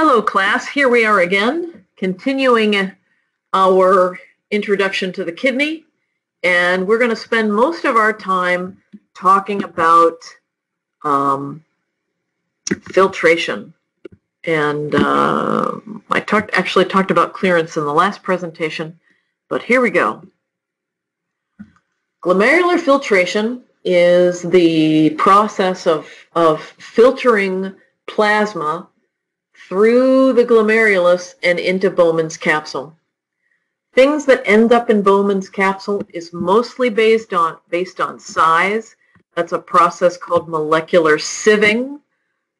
Hello, class. Here we are again, continuing our introduction to the kidney. And we're going to spend most of our time talking about um, filtration. And uh, I talked actually talked about clearance in the last presentation, but here we go. Glomerular filtration is the process of, of filtering plasma through the glomerulus and into Bowman's capsule. Things that end up in Bowman's capsule is mostly based on, based on size. That's a process called molecular sieving.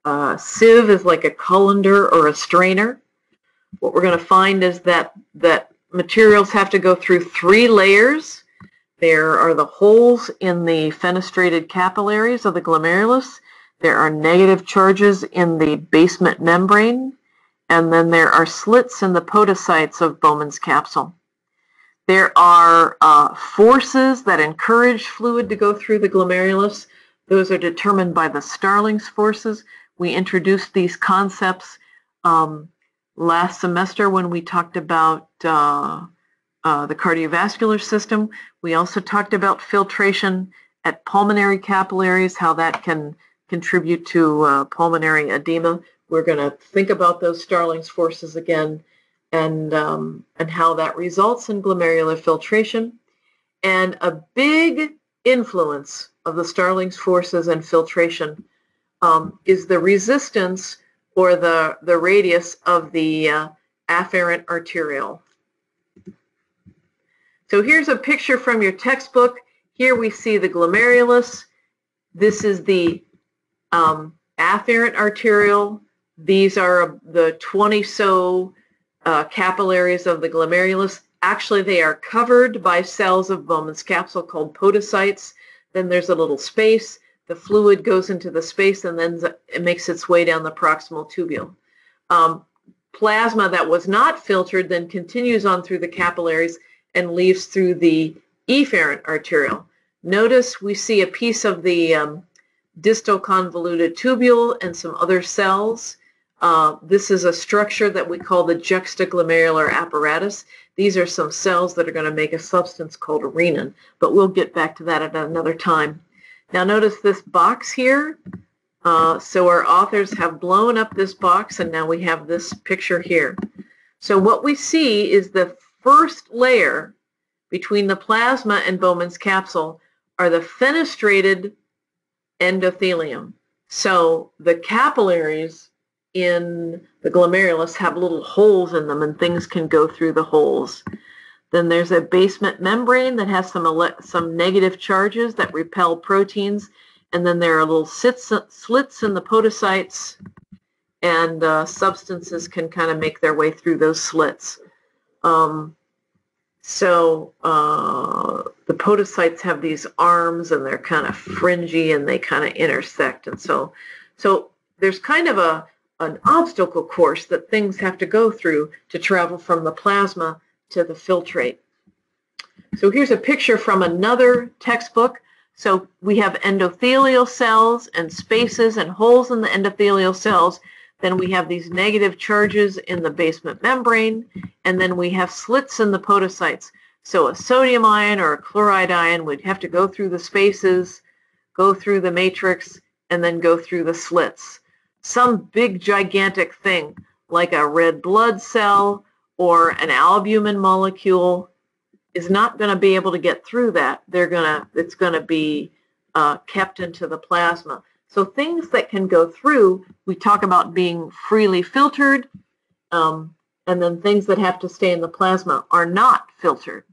Uh, sieve is like a colander or a strainer. What we're going to find is that, that materials have to go through three layers. There are the holes in the fenestrated capillaries of the glomerulus. There are negative charges in the basement membrane, and then there are slits in the podocytes of Bowman's capsule. There are uh, forces that encourage fluid to go through the glomerulus. Those are determined by the Starling's forces. We introduced these concepts um, last semester when we talked about uh, uh, the cardiovascular system. We also talked about filtration at pulmonary capillaries, how that can contribute to uh, pulmonary edema. We're going to think about those Starling's forces again and, um, and how that results in glomerular filtration. And a big influence of the Starling's forces and filtration um, is the resistance or the, the radius of the uh, afferent arteriole. So here's a picture from your textbook. Here we see the glomerulus. This is the um, afferent arteriole. These are the 20 so uh, capillaries of the glomerulus. Actually, they are covered by cells of Bowman's capsule called podocytes. Then there's a little space. The fluid goes into the space and then it makes its way down the proximal tubule. Um, plasma that was not filtered then continues on through the capillaries and leaves through the efferent arteriole. Notice we see a piece of the um, distal convoluted tubule and some other cells. Uh, this is a structure that we call the juxtaglomerular apparatus. These are some cells that are going to make a substance called renin, but we'll get back to that at another time. Now notice this box here. Uh, so our authors have blown up this box and now we have this picture here. So what we see is the first layer between the plasma and Bowman's capsule are the fenestrated endothelium. So the capillaries in the glomerulus have little holes in them and things can go through the holes. Then there's a basement membrane that has some, some negative charges that repel proteins. And then there are little sits, slits in the podocytes and uh, substances can kind of make their way through those slits. Um, so uh, the podocytes have these arms and they're kind of mm-hmm. fringy and they kind of intersect. And so, so there's kind of a an obstacle course that things have to go through to travel from the plasma to the filtrate. So here's a picture from another textbook. So we have endothelial cells and spaces and holes in the endothelial cells then we have these negative charges in the basement membrane, and then we have slits in the podocytes. So a sodium ion or a chloride ion would have to go through the spaces, go through the matrix, and then go through the slits. Some big gigantic thing like a red blood cell or an albumin molecule is not going to be able to get through that. They're to, it's going to be uh, kept into the plasma. So things that can go through, we talk about being freely filtered, um, and then things that have to stay in the plasma are not filtered.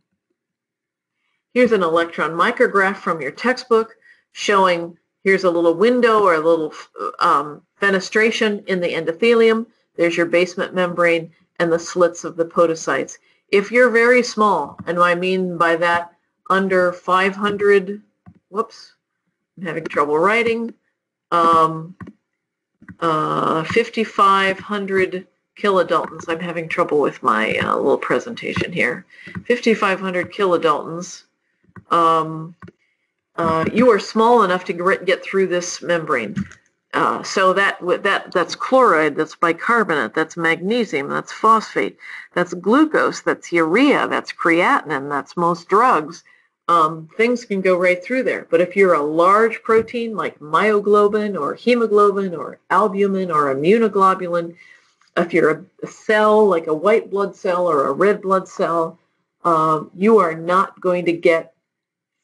Here's an electron micrograph from your textbook showing here's a little window or a little um, fenestration in the endothelium. There's your basement membrane and the slits of the podocytes. If you're very small, and I mean by that under 500, whoops, I'm having trouble writing, um, uh, 5,500 kilodaltons. I'm having trouble with my uh, little presentation here. 5,500 kilodaltons. Um, uh, you are small enough to get through this membrane. uh, so that that that's chloride, that's bicarbonate, that's magnesium, that's phosphate, that's glucose, that's urea, that's creatinine, that's most drugs. Um, things can go right through there. But if you're a large protein like myoglobin or hemoglobin or albumin or immunoglobulin, if you're a, cell like a white blood cell or a red blood cell, um, you are not going to get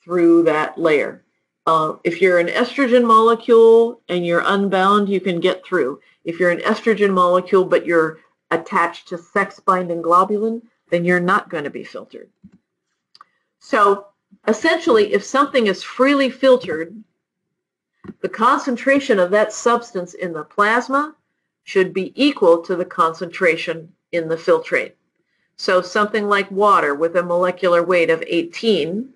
through that layer. Uh, if you're an estrogen molecule and you're unbound, you can get through. If you're an estrogen molecule but you're attached to sex-binding globulin, then you're not going to be filtered. So essentially, if something is freely filtered, the concentration of that substance in the plasma should be equal to the concentration in the filtrate. So something like water with a molecular weight of 18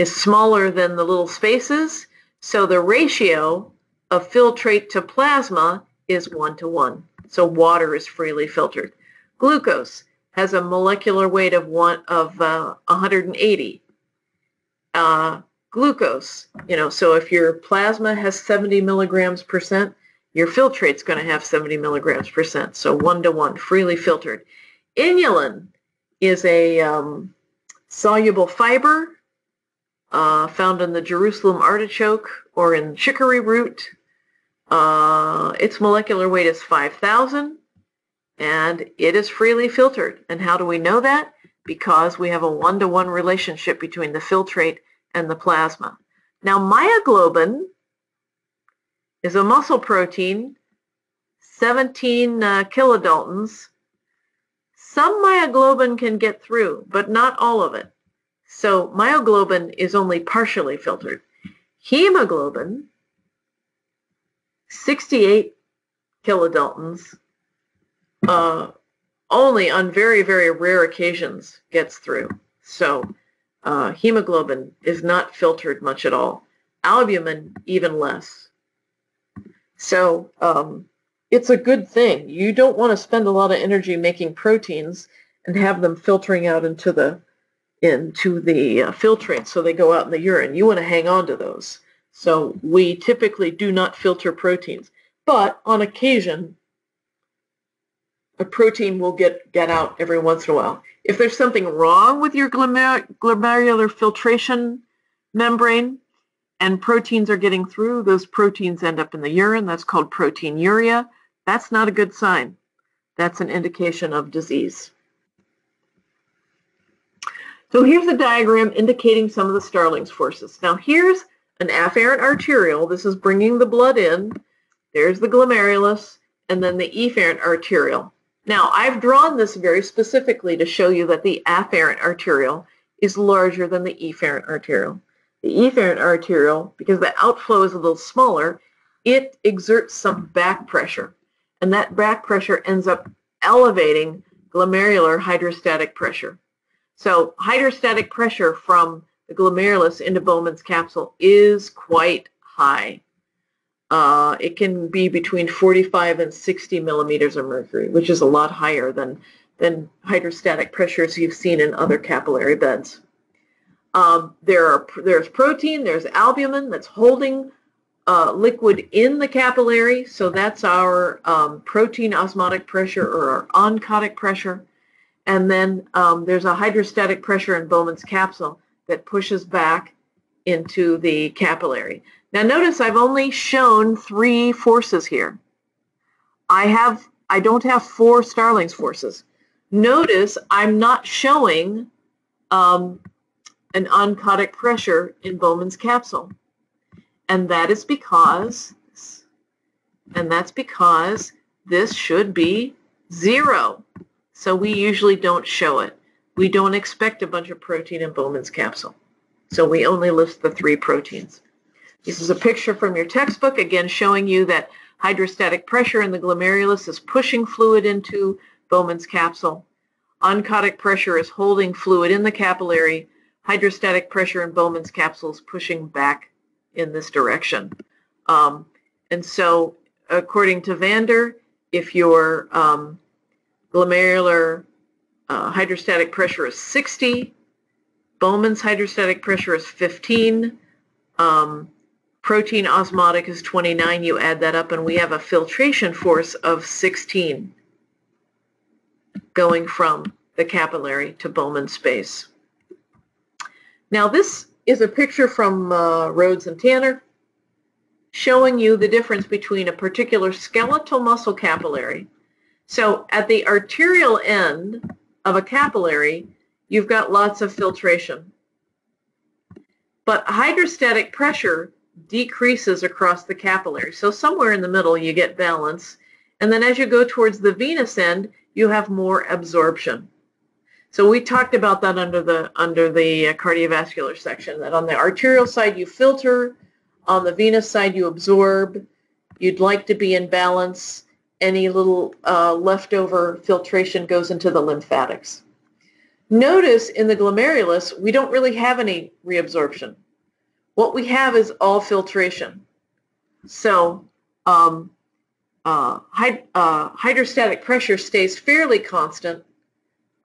is smaller than the little spaces, so the ratio of filtrate to plasma is 1 to 1. So water is freely filtered. Glucose has a molecular weight of one of uh, 180. Uh, glucose, you know, so if your plasma has 70 milligrams percent, your filtrate's going to have 70 milligrams percent, so one to one, freely filtered. Inulin is a um, soluble fiber uh, found in the Jerusalem artichoke or in chicory root. Uh, its molecular weight is 5,000 and it is freely filtered. And how do we know that? Because we have a one-to-one relationship between the filtrate and the plasma. Now myoglobin is a muscle protein, 17 uh, kilodaltons. Some myoglobin can get through, but not all of it. So myoglobin is only partially filtered. Hemoglobin, 68 kilodaltons, uh, only on very, very rare occasions gets through. So uh, hemoglobin is not filtered much at all. Albumin, even less. So um, it's a good thing. You don't want to spend a lot of energy making proteins and have them filtering out into the into the uh, filtrate so they go out in the urine. You want to hang on to those. So we typically do not filter proteins. But on occasion, a protein will get, get out every once in a while. If there's something wrong with your glomer glomerular filtration membrane and proteins are getting through, those proteins end up in the urine. That's called proteinuria. That's not a good sign. That's an indication of disease. So here's a diagram indicating some of the Starling's forces. Now here's an afferent arteriole. This is bringing the blood in. There's the glomerulus, and then the efferent arteriole. Now I've drawn this very specifically to show you that the afferent arteriole is larger than the efferent arteriole. The efferent arteriole, because the outflow is a little smaller, it exerts some back pressure. And that back pressure ends up elevating glomerular hydrostatic pressure. So hydrostatic pressure from the glomerulus into Bowman's capsule is quite high. Uh, it can be between 45 and 60 millimeters of mercury, which is a lot higher than, than hydrostatic pressures you've seen in other capillary beds. Um, there are, there's protein, there's albumin that's holding uh, liquid in the capillary, so that's our um, protein osmotic pressure or our oncotic pressure. And then um, there's a hydrostatic pressure in Bowman's capsule that pushes back into the capillary. Now notice I've only shown three forces here. I have I don't have four Starling's forces. Notice I'm not showing um, an oncotic pressure in Bowman's capsule. And that is because, and that's because this should be zero. So we usually don't show it. We don't expect a bunch of protein in Bowman's capsule. So we only list the three proteins. This is a picture from your textbook, again showing you that hydrostatic pressure in the glomerulus is pushing fluid into Bowman's capsule. Oncotic pressure is holding fluid in the capillary. Hydrostatic pressure in Bowman's capsule is pushing back in this direction. Um, and so according to Vander, if your um, glomerular uh, hydrostatic pressure is 60. Bowman's hydrostatic pressure is 15. Um, Protein osmotic is 29. You add that up and we have a filtration force of 16 going from the capillary to Bowman space. Now this is a picture from uh, Rhoades and Tanner showing you the difference between a particular skeletal muscle capillary. So at the arterial end of a capillary, you've got lots of filtration. But hydrostatic pressure decreases across the capillary. So somewhere in the middle you get balance. And then as you go towards the venous end, you have more absorption. So we talked about that under the under the cardiovascular section, that on the arterial side you filter, on the venous side you absorb. You'd like to be in balance. Any little uh, leftover filtration goes into the lymphatics. Notice in the glomerulus, we don't really have any reabsorption. What we have is all filtration. So um, uh, uh, hydrostatic pressure stays fairly constant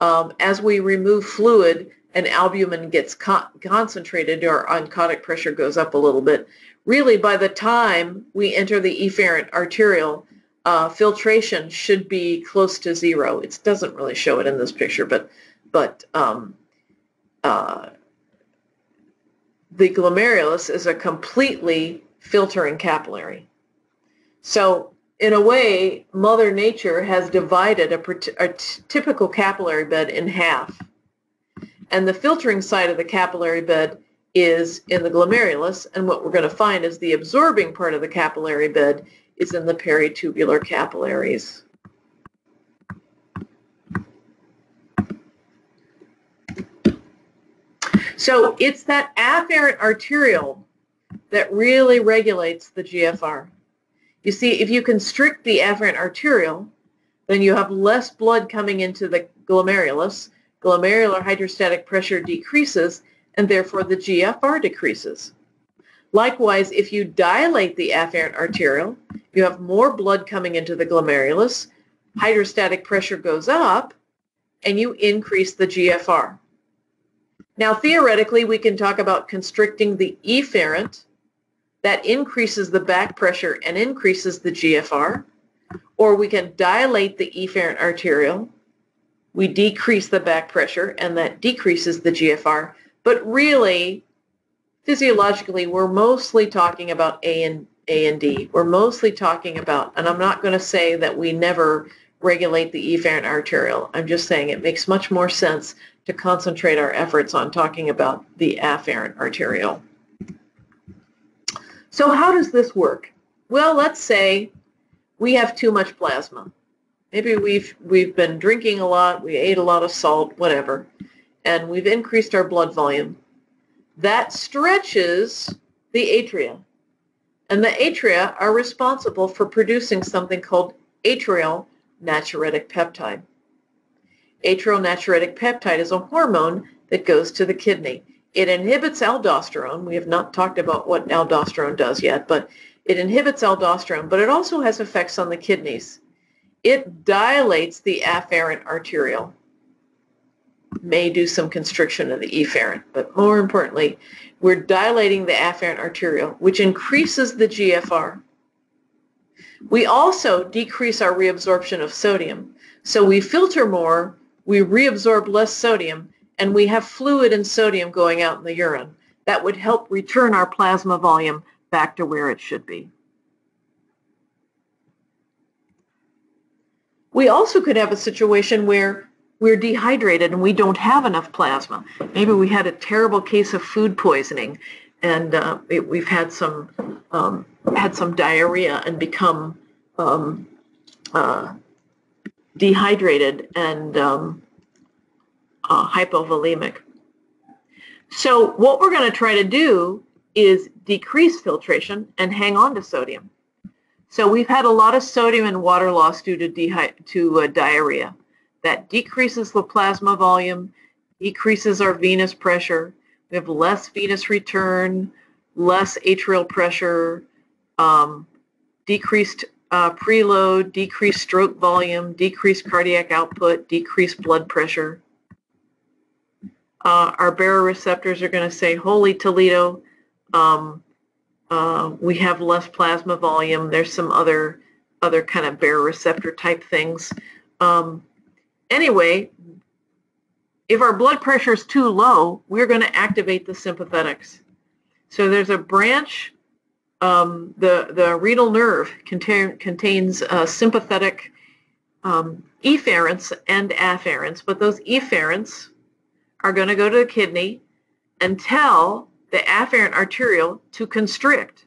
um, as we remove fluid and albumin gets con concentrated, our oncotic pressure goes up a little bit. Really, by the time we enter the efferent arteriole, uh, filtration should be close to zero. It doesn't really show it in this picture, but but um, uh, the glomerulus is a completely filtering capillary. So in a way, Mother Nature has divided a, a typical capillary bed in half. And the filtering side of the capillary bed is in the glomerulus, and what we're going to find is the absorbing part of the capillary bed is in the peritubular capillaries. So it's that afferent arteriole that really regulates the GFR. You see, if you constrict the afferent arteriole, then you have less blood coming into the glomerulus. Glomerular hydrostatic pressure decreases, and therefore the GFR decreases. Likewise, if you dilate the afferent arteriole, you have more blood coming into the glomerulus, hydrostatic pressure goes up, and you increase the GFR. Now, theoretically, we can talk about constricting the efferent that increases the back pressure and increases the GFR, or we can dilate the efferent arteriole. We decrease the back pressure and that decreases the GFR. But really, physiologically, we're mostly talking about A and A and D. We're mostly talking about, and I'm not going to say that we never regulate the efferent arteriole. I'm just saying it makes much more sense to concentrate our efforts on talking about the afferent arteriole. So how does this work? Well, let's say we have too much plasma. Maybe we've we've been drinking a lot, we ate a lot of salt, whatever, and we've increased our blood volume. That stretches the atria. And the atria are responsible for producing something called atrial natriuretic peptide. Atrial natriuretic peptide is a hormone that goes to the kidney. It inhibits aldosterone. We have not talked about what aldosterone does yet, but it inhibits aldosterone, but it also has effects on the kidneys. It dilates the afferent arteriole. May do some constriction of the efferent, but more importantly, we're dilating the afferent arteriole, which increases the GFR. We also decrease our reabsorption of sodium. So we filter more, we reabsorb less sodium, and we have fluid and sodium going out in the urine. That would help return our plasma volume back to where it should be. We also could have a situation where we're dehydrated and we don't have enough plasma. Maybe we had a terrible case of food poisoning and uh, it, we've had some um, had some diarrhea and become um, uh, dehydrated and um, uh, hypovolemic. So what we're going to try to do is decrease filtration and hang on to sodium. So we've had a lot of sodium and water loss due to, to uh, diarrhea. That decreases the plasma volume, decreases our venous pressure. We have less venous return, less atrial pressure, um, decreased uh, preload, decreased stroke volume, decreased cardiac output, decreased blood pressure uh, our baroreceptors are going to say, holy Toledo, um, uh, we have less plasma volume. There's some other other kind of baroreceptor type things. Um, anyway, if our blood pressure is too low, we're going to activate the sympathetics. So there's a branch, um, the, the renal nerve contain, contains uh, sympathetic um, efferents and afferents, but those efferents are going to go to the kidney and tell the afferent arteriole to constrict.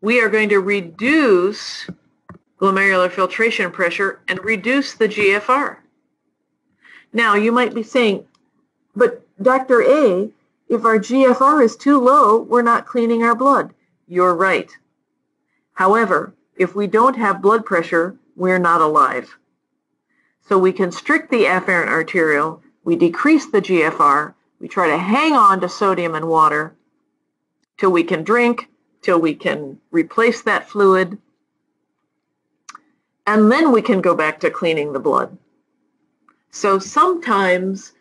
We are going to reduce glomerular filtration pressure and reduce the GFR. Now, you might be saying, but Dr. A, if our GFR is too low, we're not cleaning our blood. You're right. However, if we don't have blood pressure, we're not alive. So we constrict the afferent arteriole, we decrease the GFR, we try to hang on to sodium and water till we can drink, till we can replace that fluid, and then we can go back to cleaning the blood. So sometimes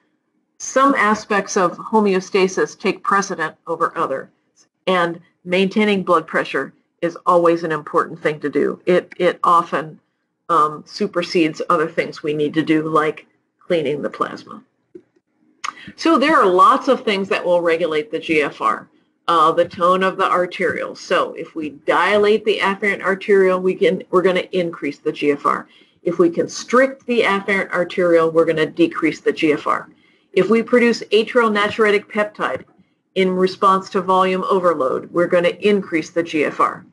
some aspects of homeostasis take precedent over other, and maintaining blood pressure is always an important thing to do. It, it often um, supersedes other things we need to do, like cleaning the plasma. So there are lots of things that will regulate the GFR uh, the tone of the arteriole. So if we dilate the afferent arteriole, we can, we're going to increase the GFR. If we constrict the afferent arteriole, we're going to decrease the GFR. If we produce atrial natriuretic peptide in response to volume overload, we're going to increase the GFR.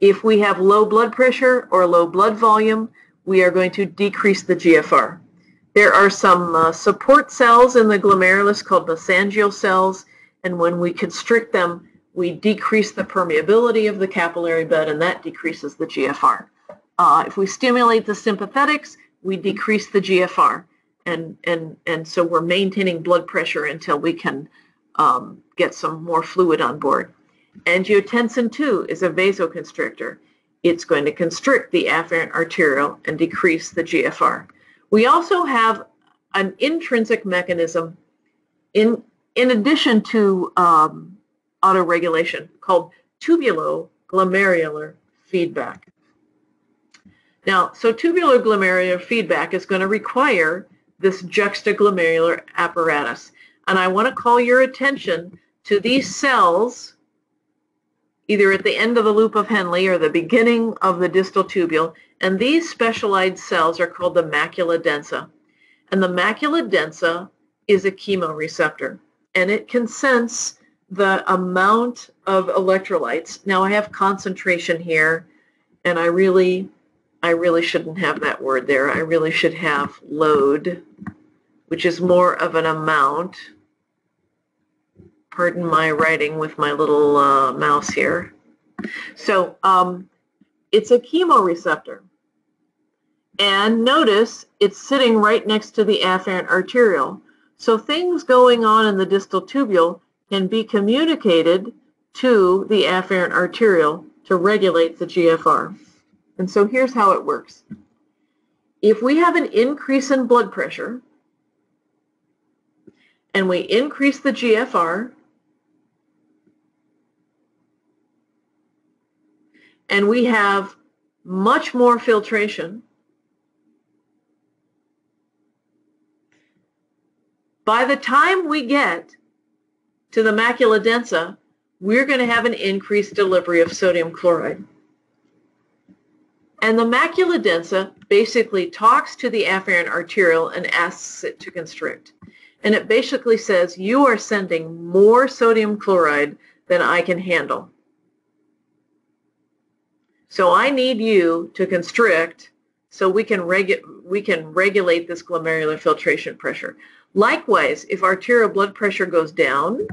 If we have low blood pressure or low blood volume, we are going to decrease the GFR. There are some uh, support cells in the glomerulus called mesangial cells and when we constrict them, we decrease the permeability of the capillary bed, and that decreases the GFR. Uh, if we stimulate the sympathetics, we decrease the GFR. And, and, and so we're maintaining blood pressure until we can um, get some more fluid on board. Angiotensin 2 is a vasoconstrictor. It's going to constrict the afferent arteriole and decrease the GFR. We also have an intrinsic mechanism in in addition to um, autoregulation called tubuloglomerular feedback. Now, so tubuloglomerular feedback is going to require this juxtaglomerular apparatus. And I want to call your attention to these cells, either at the end of the loop of Henle or the beginning of the distal tubule. And these specialized cells are called the macula densa. And the macula densa is a chemoreceptor and it can sense the amount of electrolytes. Now I have concentration here, and I really, I really shouldn't have that word there. I really should have load, which is more of an amount. Pardon my writing with my little uh, mouse here. So um, it's a chemoreceptor. And notice it's sitting right next to the afferent arteriole. So things going on in the distal tubule can be communicated to the afferent arteriole to regulate the GFR. And so here's how it works. If we have an increase in blood pressure and we increase the GFR and we have much more filtration, By the time we get to the macula densa, we're going to have an increased delivery of sodium chloride. And the macula densa basically talks to the afferent arteriole and asks it to constrict. And it basically says, you are sending more sodium chloride than I can handle. So I need you to constrict so we can, regu we can regulate this glomerular filtration pressure. Likewise, if arterial blood pressure goes down,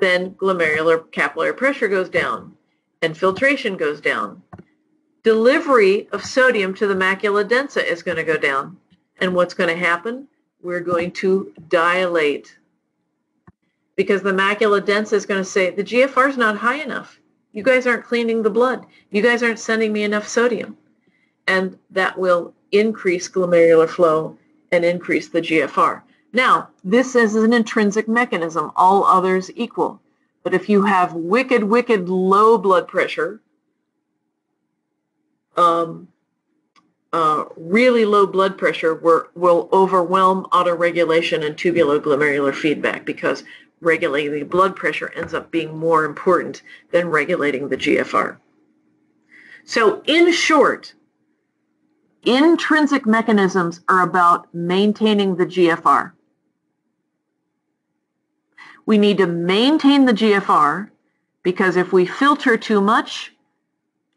then glomerular capillary pressure goes down and filtration goes down. Delivery of sodium to the macula densa is going to go down. And what's going to happen? We're going to dilate because the macula densa is going to say, the GFR is not high enough. You guys aren't cleaning the blood. You guys aren't sending me enough sodium. And that will increase glomerular flow and increase the GFR. Now, this is an intrinsic mechanism, all others equal. But if you have wicked, wicked low blood pressure, um, uh, really low blood pressure will, will overwhelm autoregulation and tubuloglomerular feedback because regulating the blood pressure ends up being more important than regulating the GFR. So in short, intrinsic mechanisms are about maintaining the GFR. We need to maintain the GFR because if we filter too much,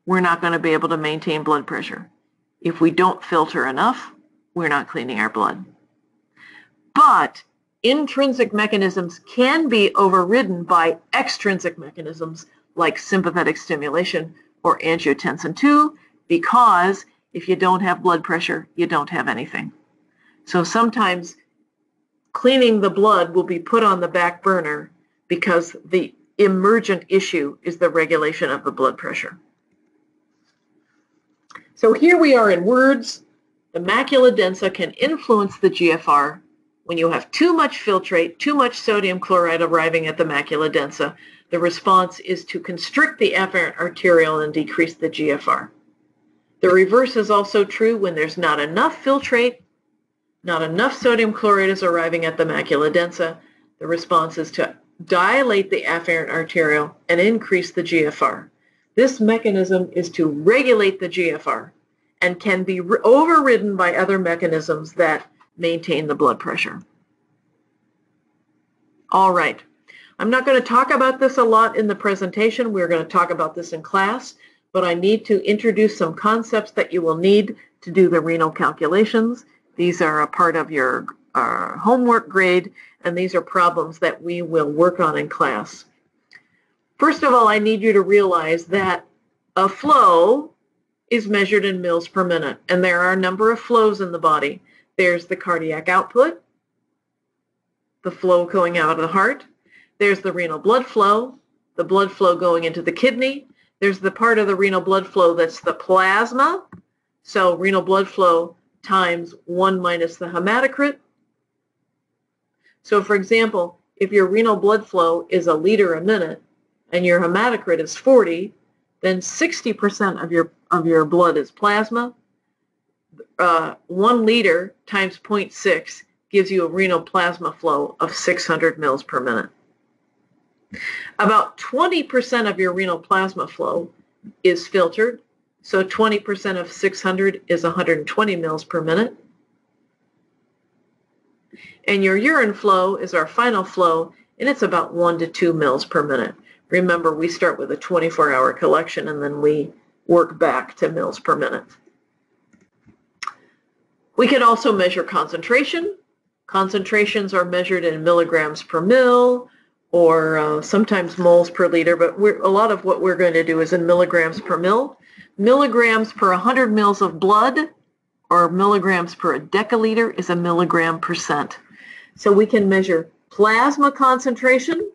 we're not going to be able to maintain blood pressure. If we don't filter enough, we're not cleaning our blood. But intrinsic mechanisms can be overridden by extrinsic mechanisms like sympathetic stimulation or angiotensin II because if you don't have blood pressure, you don't have anything. So sometimes cleaning the blood will be put on the back burner because the emergent issue is the regulation of the blood pressure. So here we are in words. The macula densa can influence the GFR when you have too much filtrate, too much sodium chloride arriving at the macula densa. The response is to constrict the afferent arteriole and decrease the GFR. The reverse is also true when there's not enough filtrate, not enough sodium chloride is arriving at the macula densa. The response is to dilate the afferent arteriole and increase the GFR. This mechanism is to regulate the GFR and can be overridden by other mechanisms that maintain the blood pressure. All right. I'm not going to talk about this a lot in the presentation. We're going to talk about this in class but I need to introduce some concepts that you will need to do the renal calculations. These are a part of your uh, homework grade, and these are problems that we will work on in class. First of all, I need you to realize that a flow is measured in mils per minute, and there are a number of flows in the body. There's the cardiac output, the flow going out of the heart. There's the renal blood flow, the blood flow going into the kidney, there's the part of the renal blood flow that's the plasma. So renal blood flow times 1 minus the hematocrit. So for example, if your renal blood flow is a liter a minute and your hematocrit is 40, then 60% of your, of your blood is plasma. Uh, 1 liter times 0.6 gives you a renal plasma flow of 600 mils per minute. About 20% of your renal plasma flow is filtered. So 20% of 600 is 120 mils per minute. And your urine flow is our final flow, and it's about 1 to 2 mils per minute. Remember, we start with a 24-hour collection, and then we work back to mils per minute. We can also measure concentration. Concentrations are measured in milligrams per mil, or uh, sometimes moles per liter, but a lot of what we're going to do is in milligrams per mil. Milligrams per 100 mils of blood or milligrams per a deciliter is a milligram percent. So we can measure plasma concentration,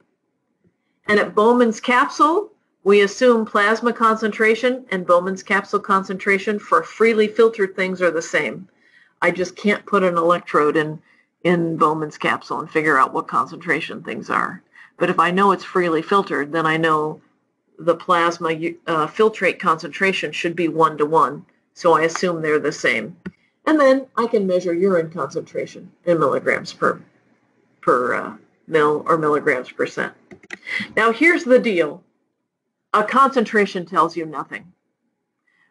and at Bowman's capsule, we assume plasma concentration and Bowman's capsule concentration for freely filtered things are the same. I just can't put an electrode in, in Bowman's capsule and figure out what concentration things are. But if I know it's freely filtered, then I know the plasma uh, filtrate concentration should be one to one. So I assume they're the same. And then I can measure urine concentration in milligrams per, per uh, mil or milligrams percent. Now here's the deal. A concentration tells you nothing.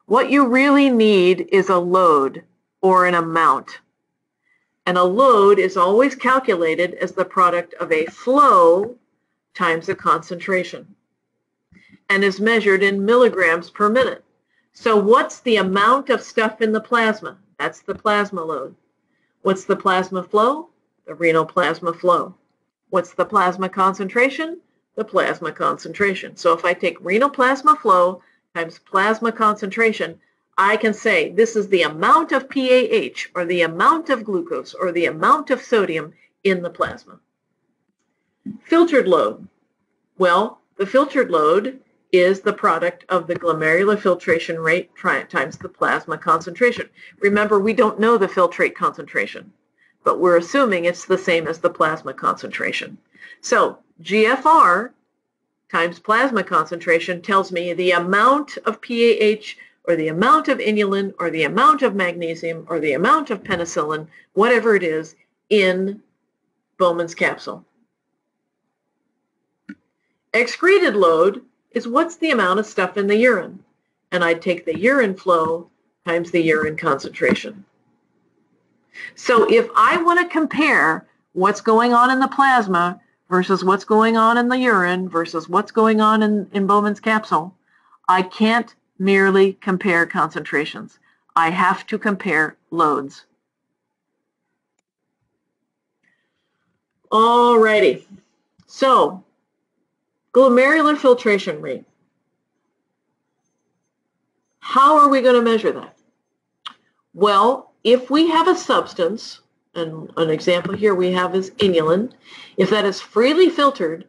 What you really need is a load or an amount. And a load is always calculated as the product of a flow times the concentration and is measured in milligrams per minute. So what's the amount of stuff in the plasma? That's the plasma load. What's the plasma flow? The renal plasma flow. What's the plasma concentration? The plasma concentration. So if I take renal plasma flow times plasma concentration, I can say this is the amount of PAH or the amount of glucose or the amount of sodium in the plasma. Filtered load. Well, the filtered load is the product of the glomerular filtration rate times the plasma concentration. Remember, we don't know the filtrate concentration. but we're assuming it's the same as the plasma concentration. So GFR times plasma concentration tells me the amount of PAH or the amount of inulin or the amount of magnesium or the amount of penicillin, whatever it is, in Bowman's capsule. Excreted load is what's the amount of stuff in the urine. And I'd take the urine flow times the urine concentration. So if I want to compare what's going on in the plasma versus what's going on in the urine versus what's going on in, in Bowman's capsule, I can't merely compare concentrations. I have to compare loads. Alrighty, so glomerular filtration rate. How are we going to measure that? Well, if we have a substance, and an example here we have is inulin, if that is freely filtered,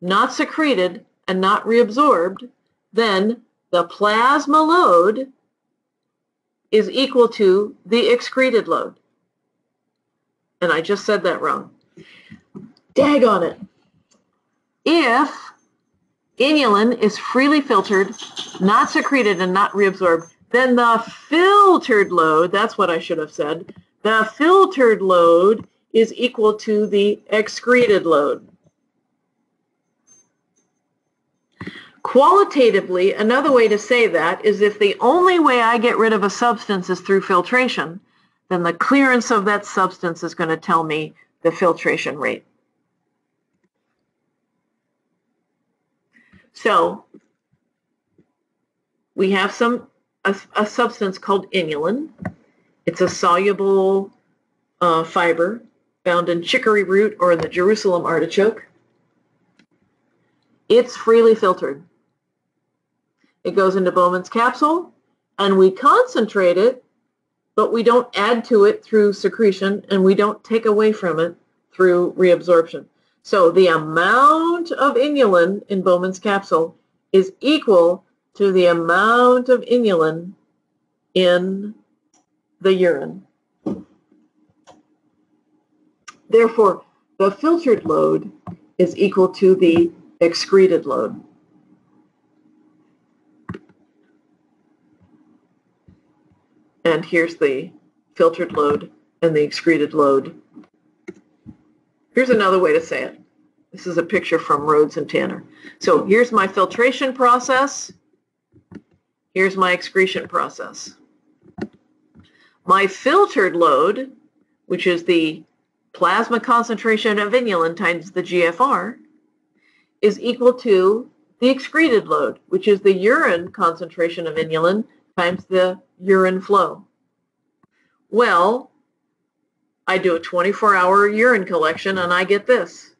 not secreted, and not reabsorbed, then the plasma load is equal to the excreted load. And I just said that wrong. Dag on it. If inulin is freely filtered, not secreted, and not reabsorbed, then the filtered load, that's what I should have said, the filtered load is equal to the excreted load. Qualitatively, another way to say that is if the only way I get rid of a substance is through filtration, then the clearance of that substance is going to tell me the filtration rate. So we have some a, a substance called inulin. It's a soluble uh, fiber found in chicory root or in the Jerusalem artichoke. It's freely filtered. It goes into Bowman's capsule and we concentrate it, but we don't add to it through secretion and we don't take away from it through reabsorption. So the amount of inulin in Bowman's capsule is equal to the amount of inulin in the urine. Therefore, the filtered load is equal to the excreted load. And here's the filtered load and the excreted load. Here's another way to say it. This is a picture from Rhoades and Tanner. So here's my filtration process. Here's my excretion process. My filtered load, which is the plasma concentration of inulin times the GFR, is equal to the excreted load, which is the urine concentration of inulin times the urine flow. Well, I do a 24-hour urine collection and I get this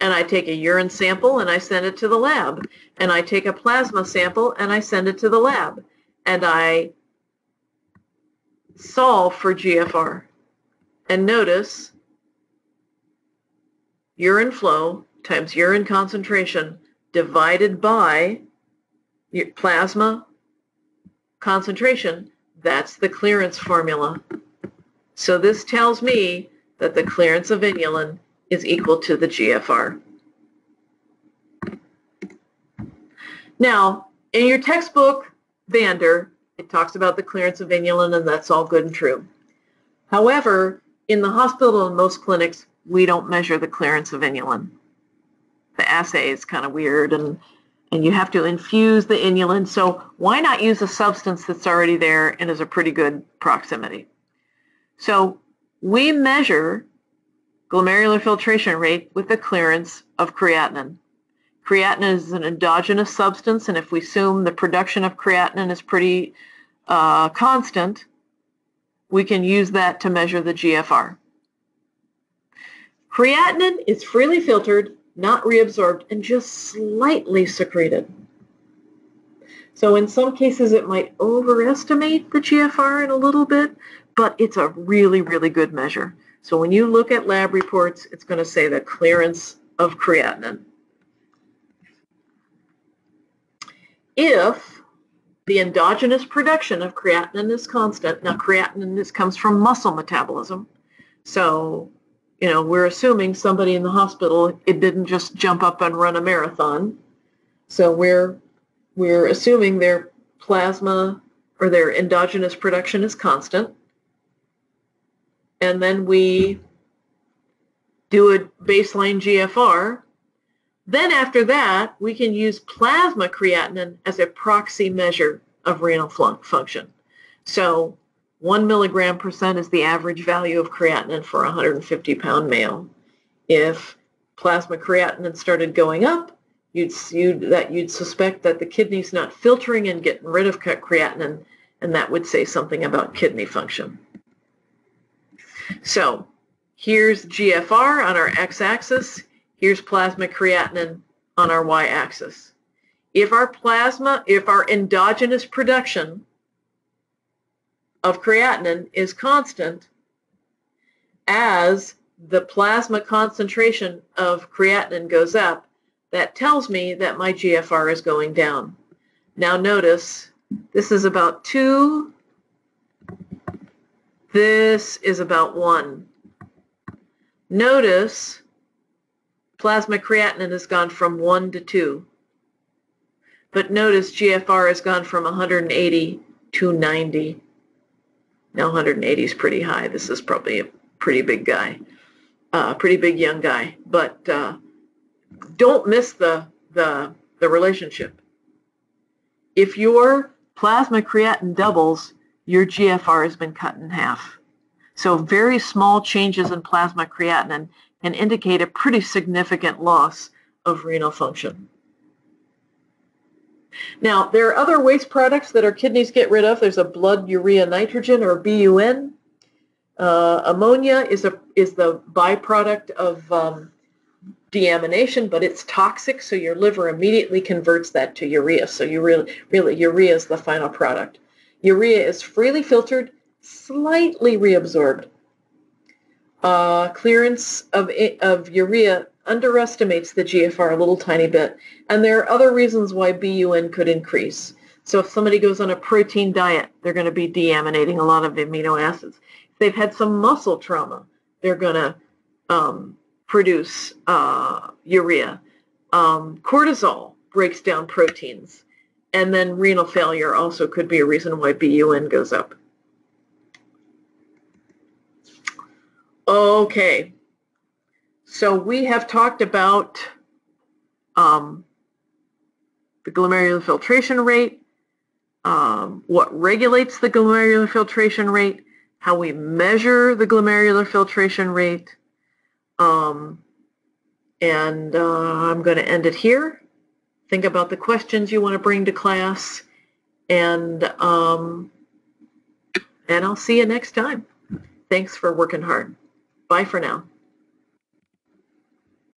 and I take a urine sample and I send it to the lab. And I take a plasma sample and I send it to the lab. And I solve for GFR. And notice urine flow times urine concentration divided by plasma concentration, that's the clearance formula. So this tells me that the clearance of inulin is equal to the GFR. Now, in your textbook, Vander, it talks about the clearance of inulin, and that's all good and true. However, in the hospital and most clinics, we don't measure the clearance of inulin. The assay is kind of weird, and, and you have to infuse the inulin. So why not use a substance that's already there and is a pretty good proximity? So we measure glomerular filtration rate with the clearance of creatinine. Creatinine is an endogenous substance, and if we assume the production of creatinine is pretty uh, constant, we can use that to measure the GFR. Creatinine is freely filtered, not reabsorbed, and just slightly secreted. So in some cases, it might overestimate the GFR in a little bit, but it's a really, really good measure. So when you look at lab reports, it's going to say the clearance of creatinine. If the endogenous production of creatinine is constant, now creatinine this comes from muscle metabolism, So, you know, we're assuming somebody in the hospital, it didn't just jump up and run a marathon. So we're we're assuming their plasma or their endogenous production is constant. And then we do a baseline GFR. Then after that, we can use plasma creatinine as a proxy measure of renal function. So one milligram percent is the average value of creatinine for a 150 pound male. If plasma creatinine started going up, you'd, you'd, that you'd suspect that the kidney's not filtering and getting rid of creatinine, and that would say something about kidney function. So here's GFR on our x-axis. Here's plasma creatinine on our y-axis. If our plasma, if our endogenous production of creatinine is constant as the plasma concentration of creatinine goes up, that tells me that my GFR is going down. Now notice, this is about 2. This is about 1. Notice plasma creatinine has gone from 1 to 2. But notice GFR has gone from 180 to 90. Now 180 is pretty high. This is probably a pretty big guy, uh, pretty big young guy. But uh, don't miss the, the, the relationship. If your plasma creatinine doubles, your GFR has been cut in half. So very small changes in plasma creatinine can indicate a pretty significant loss of renal function. Now, there are other waste products that our kidneys get rid of. There's a blood urea nitrogen or BUN. Uh, ammonia is a is the byproduct of um, deamination, but it's toxic, so your liver immediately converts that to urea. So you really, really, urea is the final product. Urea is freely filtered, slightly reabsorbed. Uh, clearance of, of urea underestimates the GFR a little tiny bit. And there are other reasons why BUN could increase. So if somebody goes on a protein diet, they're going to be deaminating a lot of amino acids. If they've had some muscle trauma, they're going to um, produce uh, urea. Um, cortisol breaks down proteins. And then renal failure also could be a reason why BUN goes up. Okay, so we have talked about um, the glomerular filtration rate, um, what regulates the glomerular filtration rate, how we measure the glomerular filtration rate, um, and uh, I'm going to end it here. Think about the questions you want to bring to class, and um, and I'll see you next time. Thanks for working hard. Bye for now.